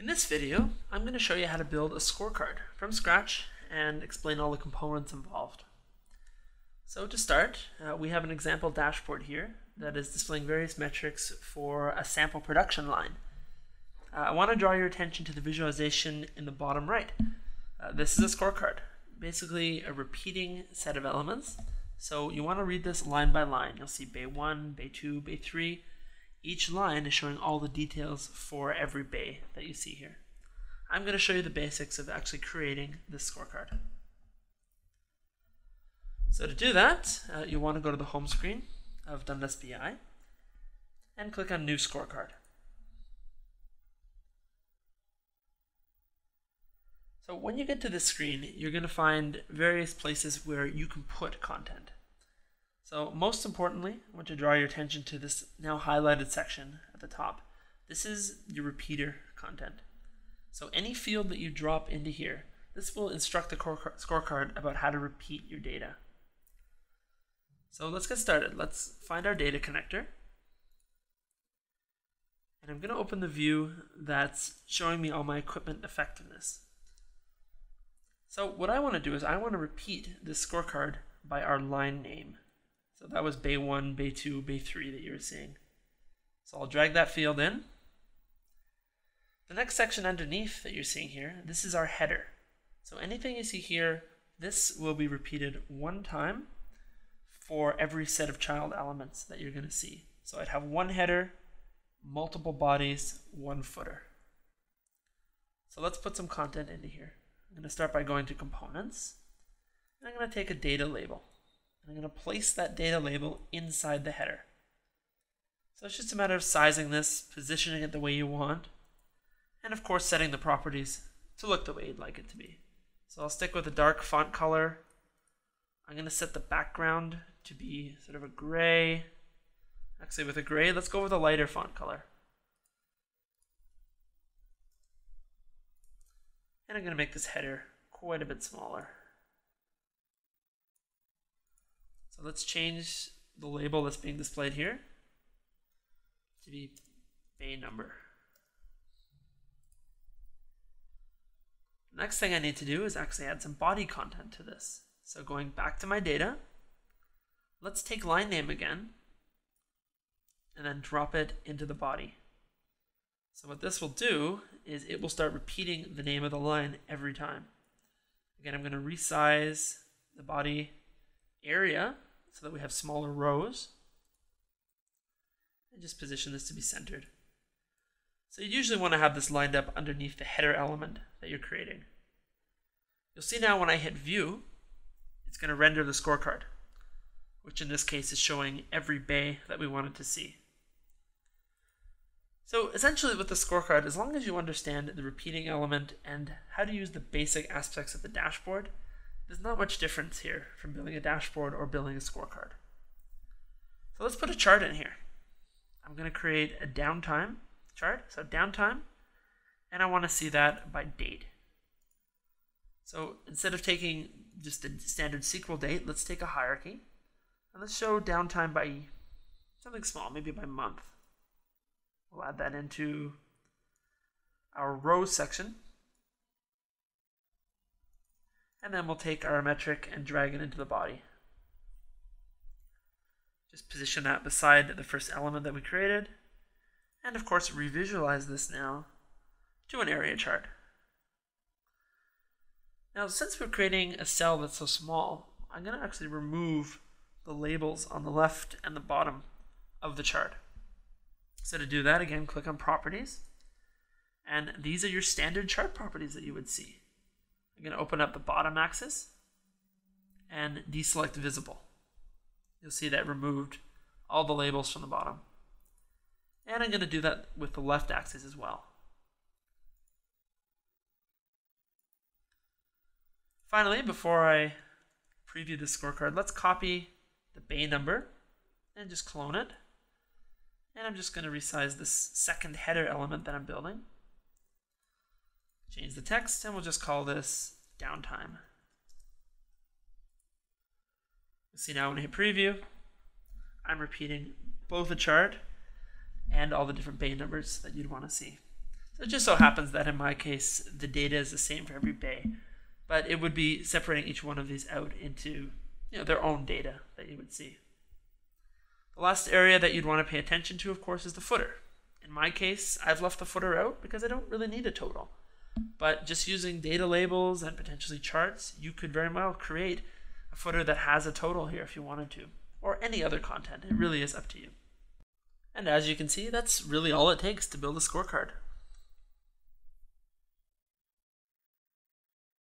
In this video, I'm going to show you how to build a scorecard from scratch and explain all the components involved. So to start, uh, we have an example dashboard here that is displaying various metrics for a sample production line. Uh, I want to draw your attention to the visualization in the bottom right. Uh, this is a scorecard, basically a repeating set of elements. So you want to read this line by line. You'll see bay 1, bay 2, bay 3, each line is showing all the details for every bay that you see here. I'm going to show you the basics of actually creating this scorecard. So to do that, uh, you want to go to the home screen of Dundas BI and click on New Scorecard. So when you get to this screen, you're going to find various places where you can put content. So most importantly, I want to draw your attention to this now highlighted section at the top. This is your repeater content. So any field that you drop into here, this will instruct the scorecard about how to repeat your data. So let's get started. Let's find our data connector. And I'm going to open the view that's showing me all my equipment effectiveness. So what I want to do is I want to repeat this scorecard by our line name. So that was bay 1, bay 2, bay 3 that you were seeing. So I'll drag that field in. The next section underneath that you're seeing here, this is our header. So anything you see here, this will be repeated one time for every set of child elements that you're going to see. So I'd have one header, multiple bodies, one footer. So let's put some content into here. I'm going to start by going to components. And I'm going to take a data label. And I'm going to place that data label inside the header. So it's just a matter of sizing this, positioning it the way you want, and of course setting the properties to look the way you'd like it to be. So I'll stick with a dark font color. I'm going to set the background to be sort of a gray. Actually, with a gray, let's go with a lighter font color. And I'm going to make this header quite a bit smaller. So let's change the label that's being displayed here to be bay number. Next thing I need to do is actually add some body content to this. So going back to my data, let's take line name again and then drop it into the body. So what this will do is it will start repeating the name of the line every time. Again, I'm going to resize the body area so that we have smaller rows. And just position this to be centered. So you usually want to have this lined up underneath the header element that you're creating. You'll see now when I hit view, it's going to render the scorecard, which in this case is showing every bay that we wanted to see. So essentially with the scorecard, as long as you understand the repeating element and how to use the basic aspects of the dashboard, there's not much difference here from building a dashboard or building a scorecard. So let's put a chart in here. I'm going to create a downtime chart, so downtime, and I want to see that by date. So instead of taking just a standard SQL date, let's take a hierarchy, and let's show downtime by something small, maybe by month. We'll add that into our rows section. And then we'll take our metric and drag it into the body. Just position that beside the first element that we created. And of course, revisualize this now to an area chart. Now, since we're creating a cell that's so small, I'm going to actually remove the labels on the left and the bottom of the chart. So to do that, again, click on Properties. And these are your standard chart properties that you would see. I'm going to open up the bottom axis and deselect visible. You'll see that removed all the labels from the bottom. And I'm going to do that with the left axis as well. Finally, before I preview the scorecard, let's copy the bay number and just clone it. And I'm just going to resize this second header element that I'm building. Change the text, and we'll just call this downtime. See now when I hit preview, I'm repeating both the chart and all the different bay numbers that you'd want to see. So it just so happens that in my case, the data is the same for every bay, but it would be separating each one of these out into you know, their own data that you would see. The last area that you'd want to pay attention to, of course, is the footer. In my case, I've left the footer out because I don't really need a total. But just using data labels and potentially charts, you could very well create a footer that has a total here if you wanted to, or any other content. It really is up to you. And as you can see, that's really all it takes to build a scorecard.